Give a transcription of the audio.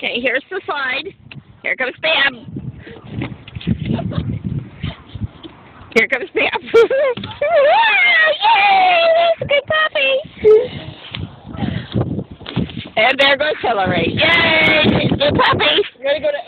Okay, here's the slide. Here comes Bam. Here comes Bam. Yay! That's a good puppy. And there goes Hillary. Yay! Good puppy. We're gonna go to